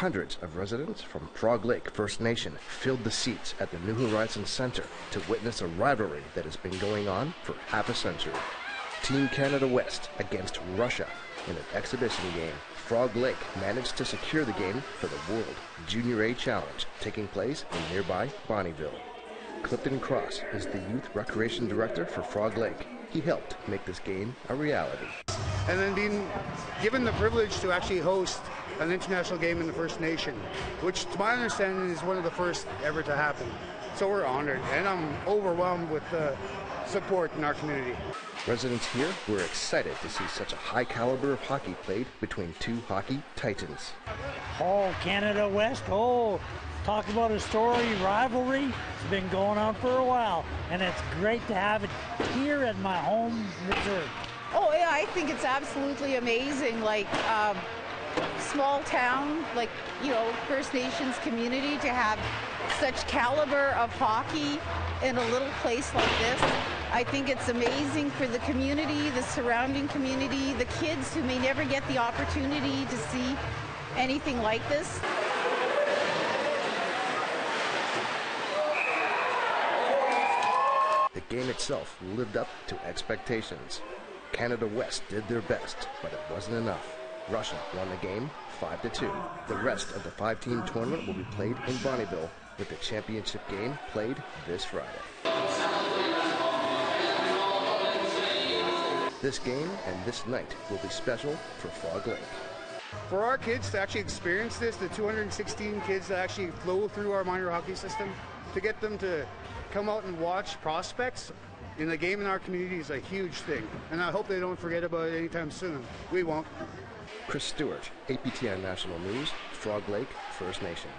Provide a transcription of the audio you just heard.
Hundreds of residents from Frog Lake First Nation filled the seats at the New Horizons Center to witness a rivalry that has been going on for half a century. Team Canada West against Russia in an exhibition game. Frog Lake managed to secure the game for the World Junior A Challenge taking place in nearby Bonnyville. Clifton Cross is the Youth Recreation Director for Frog Lake. He helped make this game a reality. And then being given the privilege to actually host an international game in the First Nation, which to my understanding is one of the first ever to happen. So we're honored, and I'm overwhelmed with the support in our community. Residents here were excited to see such a high caliber of hockey played between two hockey titans. Oh, Canada West. Oh, talk about a story rivalry. It's been going on for a while, and it's great to have it here at my home reserve. Oh yeah, I think it's absolutely amazing. Like um, small town, like you know, First Nations community to have such caliber of hockey in a little place like this. I think it's amazing for the community, the surrounding community, the kids who may never get the opportunity to see anything like this. The game itself lived up to expectations. Canada West did their best, but it wasn't enough. Russia won the game 5 to 2. The rest of the five-team tournament will be played in Bonnyville, with the championship game played this Friday. This game and this night will be special for Frog Lake. For our kids to actually experience this, the 216 kids that actually flow through our minor hockey system, to get them to come out and watch prospects in the game in our community is a huge thing. And I hope they don't forget about it anytime soon. We won't. Chris Stewart, APTN National News, Frog Lake, First Nation.